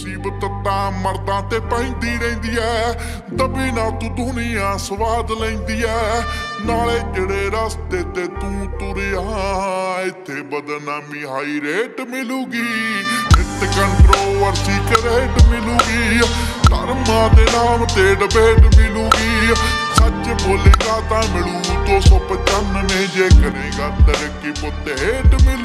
ਮੁਸੀਬਤ ਤਾਂ ਮਰਦਾਂ ਤੇ ਪੈਂਦੀ ਰਹਿੰਦੀ ਐ। ਦਬੀ ਨਾ ਤੂੰ ਦੁਨੀਆ ਸਵਾਦ ਲੈਂਦੀ ਐ। ਨਾਲੇ ਜਿਹੜੇ ਰਸਤੇ ਤੇ ਤੂੰ ਤੁਰਿਆ, ਇੱਥੇ ਬਦਨਾਮੀ ਹਾਈ ਰੇਟ ਮਿਲੂਗੀ। ਇੱਥੇ ਕੰਟਰੋਵਰਸੀ ਕਰੇਟ ਮਿਲੂਗੀ। ਧਰਮਾਂ ਦੇ ਨਾਮ ਤੇ ਡਬੇਟ ਮਿਲੂਗੀ। ਸੱਚ ਬੋਲੇਗਾ ਤਾਂ ਮਿਲੂ 295 ਜੇ ਕਰੇਗਾ ਤਰੱਕੀ ਪੁੱਤ ਹੇਟ ਮਿਲੂਗੀ